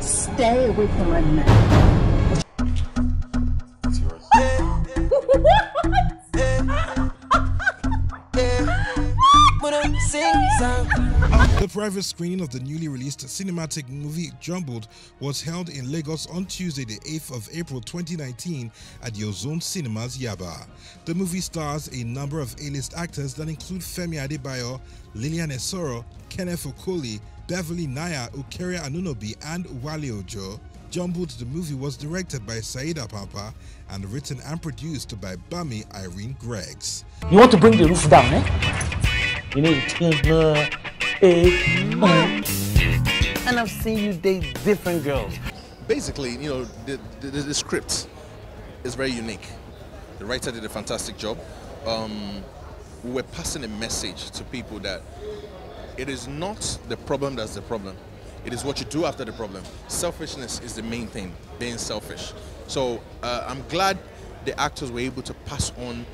stay away from my man. The private screening of the newly released cinematic movie Jumbled was held in Lagos on Tuesday, the 8th of April 2019 at the Ozone Cinemas Yaba. The movie stars a number of A-list actors that include Femi Adebayo, Lilian Esoro, Kenneth Okolie, Beverly Naya, Eucharia Anunobi, and Wale Ojo. Jumbled, the movie was directed by Saida Apapa and written and produced by Bami Irene Greggs. You want to bring the roof down, eh? You need to uh, eh, And I've seen you date different girls. Basically, you know, the, the, the script is very unique. The writer did a fantastic job. Um, we were passing a message to people that it is not the problem that's the problem. It is what you do after the problem. Selfishness is the main thing, being selfish. So uh, I'm glad the actors were able to pass on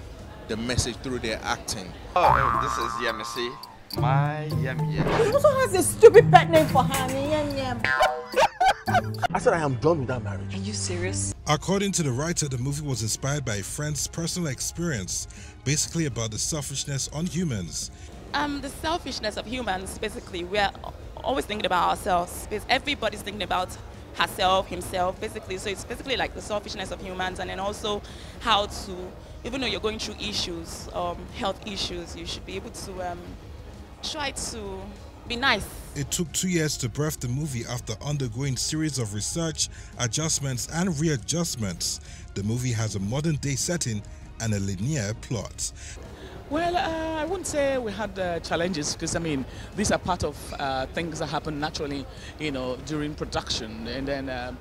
the message through their acting. Oh, this is Yemisi. My Yem Yem. He also has a stupid pet name for her. Yam Yam. I said I am done with that marriage. Are you serious? According to the writer, the movie was inspired by a friend's personal experience, basically about the selfishness on humans. Um, the selfishness of humans, basically, we're always thinking about ourselves. Everybody's thinking about herself, himself, basically. So it's basically like the selfishness of humans, and then also how to, even though you're going through issues, um, health issues, you should be able to um, try to be nice. It took two years to birth the movie after undergoing series of research, adjustments, and readjustments. The movie has a modern day setting and a linear plot. Well, uh, I wouldn't say we had uh, challenges because I mean these are part of uh, things that happen naturally, you know, during production. And then um,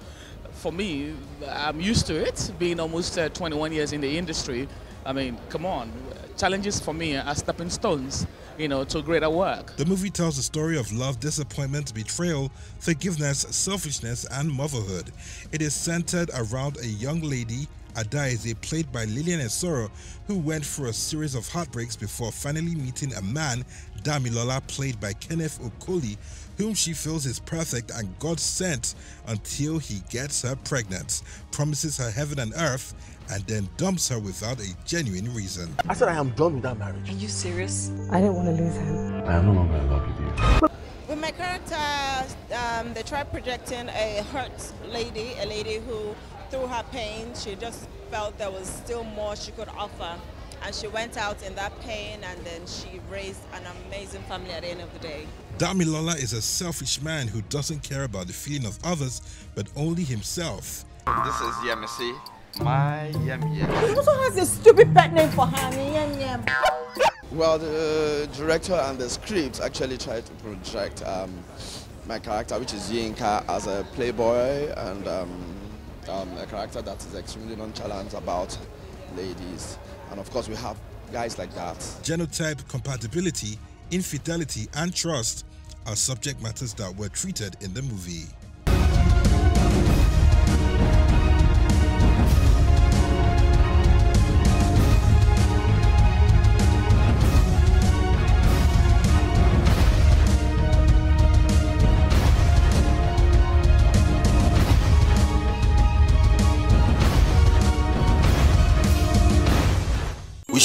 for me, I'm used to it, being almost uh, 21 years in the industry. I mean, come on, challenges for me are stepping stones, you know, to greater work. The movie tells the story of love, disappointment, betrayal, forgiveness, selfishness, and motherhood. It is centered around a young lady Adaize, played by Lilian Esoro, who went through a series of heartbreaks before finally meeting a man, Damilola, played by Kenneth Okolie, whom she feels is perfect and God sent until he gets her pregnant, promises her heaven and earth, and then dumps her without a genuine reason. I said I am done with that marriage. Are you serious? I didn't want to lose him. I am no longer in love with you. With my character, um, they tried projecting a hurt lady, a lady who, through her pain, she just felt there was still more she could offer. And she went out in that pain and then she raised an amazing family at the end of the day. Damilola is a selfish man who doesn't care about the feeling of others but only himself. This is Yemisi. My Yem Yem. He also has a stupid pet name for her. Yam Yam. Well, the director and the script actually tried to project um, my character, which is Yinka, as a playboy and um, um, a character that is extremely nonchalant about ladies. And of course, we have guys like that. Genotype compatibility, infidelity, and trust are subject matters that were treated in the movie.